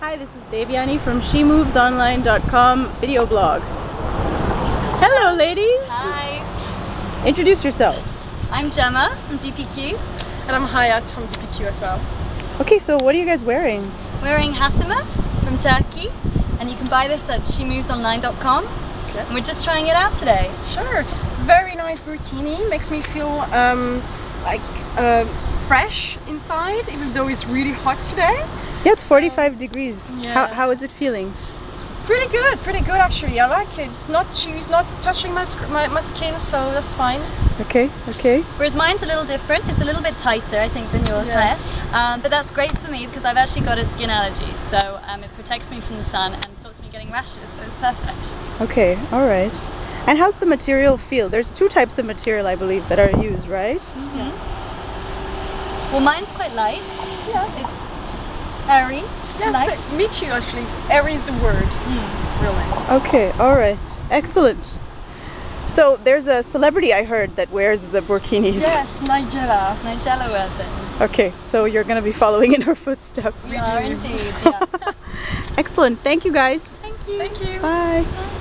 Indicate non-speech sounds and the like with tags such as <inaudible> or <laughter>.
Hi, this is Devyani from SheMovesOnline.com video blog. Hello, ladies. Hi, Introduce yourselves. I'm Gemma from DPQ. And I'm Hayat from DPQ as well. Okay, so what are you guys wearing? Wearing Hasema from Turkey, and you can buy this at shemovesonline.com. Okay. And we're just trying it out today. Sure. Very nice burkini. Makes me feel um, like uh, fresh inside, even though it's really hot today. Yeah, it's 45 degrees. Yeah. How, how is it feeling? Pretty good, pretty good actually. I like it. It's not it's not touching my, my, my skin, so that's fine. Okay, okay. Whereas mine's a little different. It's a little bit tighter, I think, than yours Yes. hair. Um, but that's great for me because I've actually got a skin allergy, so um, it protects me from the sun and stops me getting rashes. So it's perfect. Okay, all right. And how's the material feel? There's two types of material, I believe, that are used, right? Well, mine's quite light. Yeah. It's airy. Yes, light. uh, me too actually. It's- Airy is the word. Really. Okay, all right. Excellent. So there's a celebrity I heard that wears the burkinis. Yes, Nigella. Nigella wears it. Okay, so you're going to be following in her footsteps. We are indeed, yeah. <laughs> Excellent. Thank you guys. Thank you. Thank you. Bye.